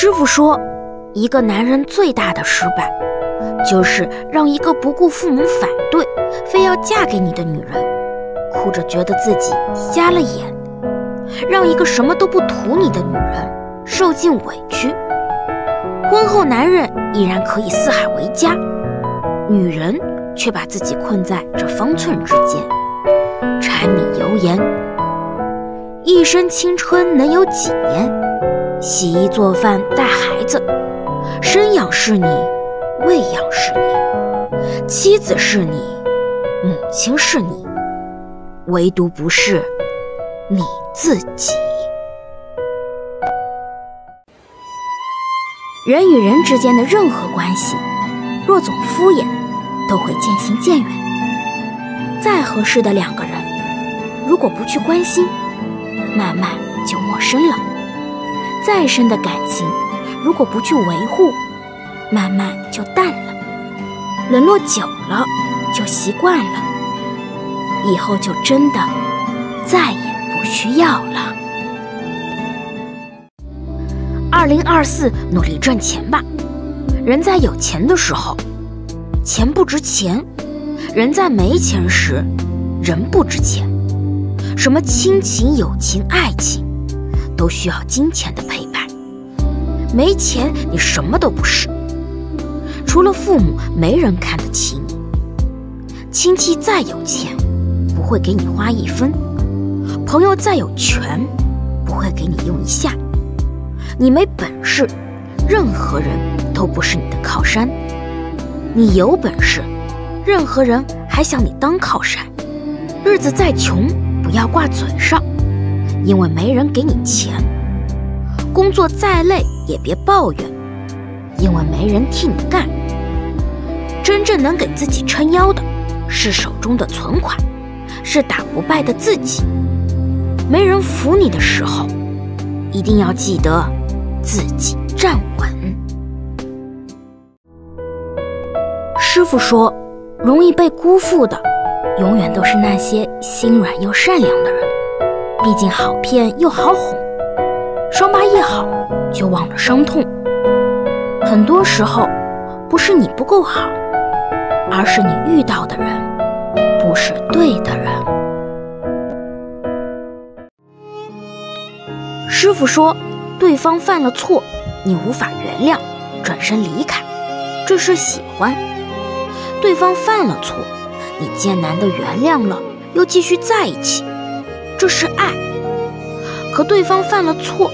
师傅说，一个男人最大的失败，就是让一个不顾父母反对，非要嫁给你的女人，哭着觉得自己瞎了眼；让一个什么都不图你的女人受尽委屈。婚后，男人依然可以四海为家，女人却把自己困在这方寸之间，柴米油盐，一生青春能有几年？洗衣做饭带孩子，生养是你，喂养是你，妻子是你，母亲是你，唯独不是你自己。人与人之间的任何关系，若总敷衍，都会渐行渐远。再合适的两个人，如果不去关心，慢慢就陌生了。再深的感情，如果不去维护，慢慢就淡了。冷落久了，就习惯了，以后就真的再也不需要了。二零二四，努力赚钱吧。人在有钱的时候，钱不值钱；人在没钱时，人不值钱。什么亲情、友情、爱情。都需要金钱的陪伴，没钱你什么都不是。除了父母，没人看得起你。亲戚再有钱，不会给你花一分；朋友再有权，不会给你用一下。你没本事，任何人都不是你的靠山；你有本事，任何人还想你当靠山。日子再穷，不要挂嘴上。因为没人给你钱，工作再累也别抱怨，因为没人替你干。真正能给自己撑腰的，是手中的存款，是打不败的自己。没人扶你的时候，一定要记得自己站稳。师傅说，容易被辜负的，永远都是那些心软又善良的人。毕竟好骗又好哄，伤疤一好就忘了伤痛。很多时候不是你不够好，而是你遇到的人不是对的人。师傅说，对方犯了错，你无法原谅，转身离开，这是喜欢；对方犯了错，你艰难的原谅了，又继续在一起。这是爱，可对方犯了错，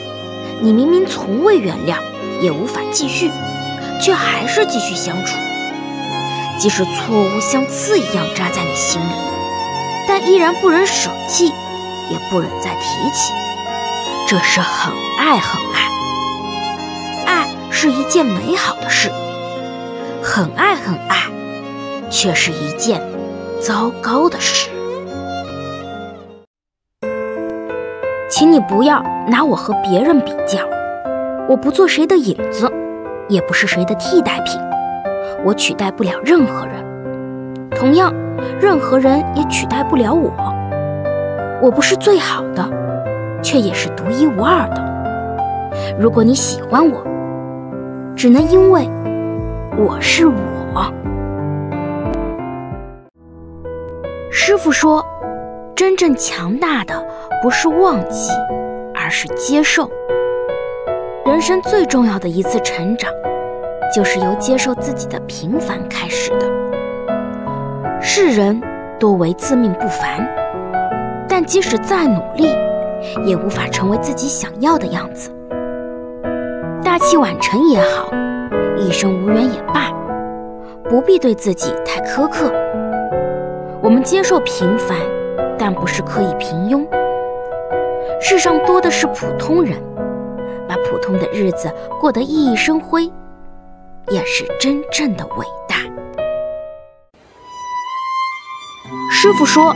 你明明从未原谅，也无法继续，却还是继续相处。即使错误像刺一样扎在你心里，但依然不忍舍弃，也不忍再提起。这是很爱很爱，爱是一件美好的事，很爱很爱，却是一件糟糕的事。请你不要拿我和别人比较，我不做谁的影子，也不是谁的替代品，我取代不了任何人，同样，任何人也取代不了我。我不是最好的，却也是独一无二的。如果你喜欢我，只能因为我是我。师傅说。真正强大的不是忘记，而是接受。人生最重要的一次成长，就是由接受自己的平凡开始的。世人多为自命不凡，但即使再努力，也无法成为自己想要的样子。大器晚成也好，一生无缘也罢，不必对自己太苛刻。我们接受平凡。但不是刻意平庸。世上多的是普通人，把普通的日子过得熠熠生辉，也是真正的伟大。师傅说：“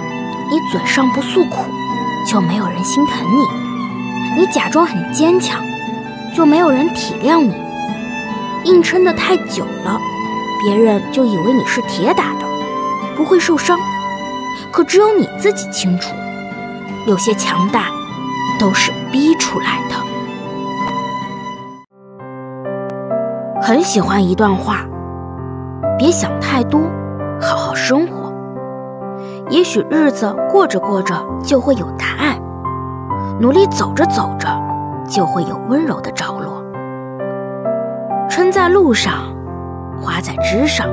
你嘴上不诉苦，就没有人心疼你；你假装很坚强，就没有人体谅你。硬撑得太久了，别人就以为你是铁打的，不会受伤。”可只有你自己清楚，有些强大都是逼出来的。很喜欢一段话：别想太多，好好生活。也许日子过着过着就会有答案，努力走着走着就会有温柔的着落。春在路上，花在枝上，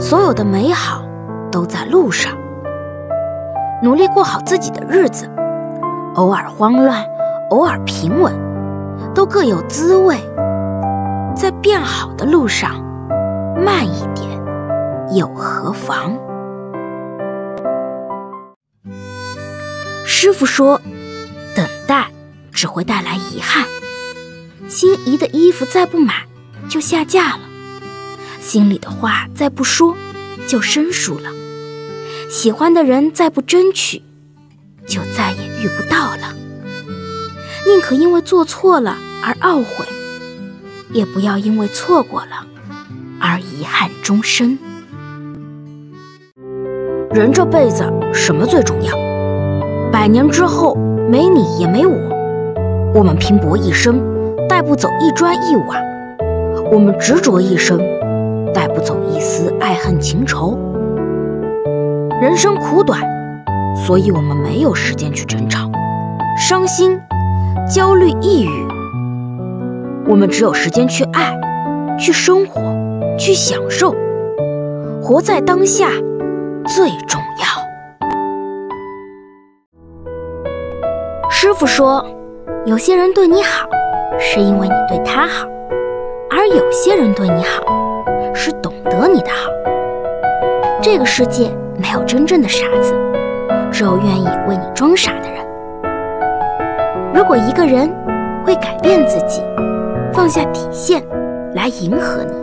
所有的美好都在路上。努力过好自己的日子，偶尔慌乱，偶尔平稳，都各有滋味。在变好的路上，慢一点又何妨？师傅说，等待只会带来遗憾。心仪的衣服再不买，就下架了；心里的话再不说，就生疏了；喜欢的人再不争取，就再也遇不到了。宁可因为做错了而懊悔。也不要因为错过了而遗憾终生。人这辈子什么最重要？百年之后没你也没我，我们拼搏一生带不走一砖一瓦，我们执着一生带不走一丝爱恨情仇。人生苦短，所以我们没有时间去争吵、伤心、焦虑、抑郁。我们只有时间去爱，去生活，去享受，活在当下最重要。师傅说，有些人对你好，是因为你对他好；而有些人对你好，是懂得你的好。这个世界没有真正的傻子，只有愿意为你装傻的人。如果一个人会改变自己，放下底线来迎合你，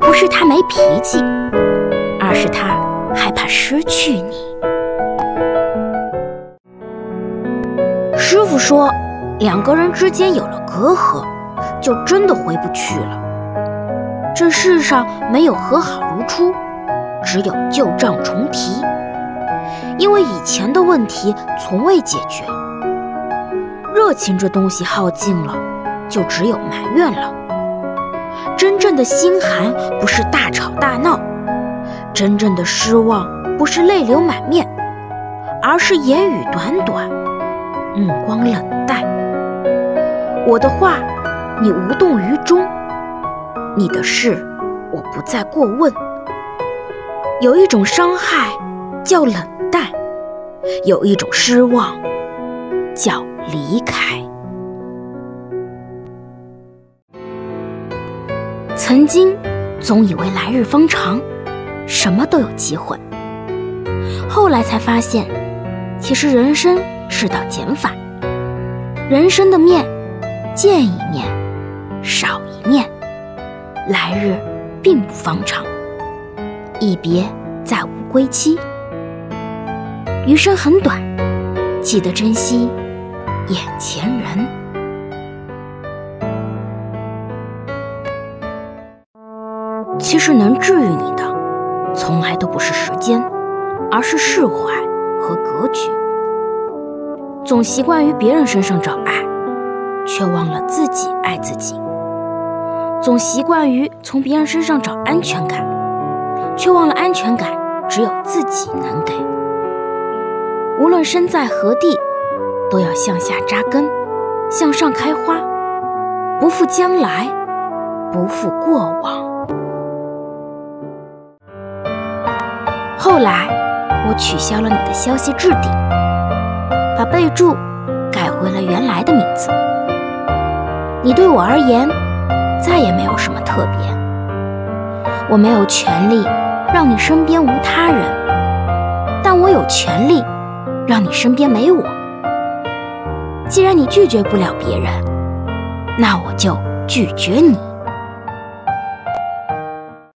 不是他没脾气，而是他害怕失去你。师傅说，两个人之间有了隔阂，就真的回不去了。这世上没有和好如初，只有旧账重提。因为以前的问题从未解决，热情这东西耗尽了。就只有埋怨了。真正的心寒不是大吵大闹，真正的失望不是泪流满面，而是言语短短，目光冷淡。我的话你无动于衷，你的事我不再过问。有一种伤害叫冷淡，有一种失望叫离开。曾经，总以为来日方长，什么都有机会。后来才发现，其实人生是道减法，人生的面，见一面，少一面。来日并不方长，一别再无归期。余生很短，记得珍惜眼前人。其实能治愈你的，从来都不是时间，而是释怀和格局。总习惯于别人身上找爱，却忘了自己爱自己；总习惯于从别人身上找安全感，却忘了安全感只有自己能给。无论身在何地，都要向下扎根，向上开花，不负将来，不负过往。后来，我取消了你的消息置顶，把备注改回了原来的名字。你对我而言，再也没有什么特别。我没有权利让你身边无他人，但我有权利让你身边没我。既然你拒绝不了别人，那我就拒绝你。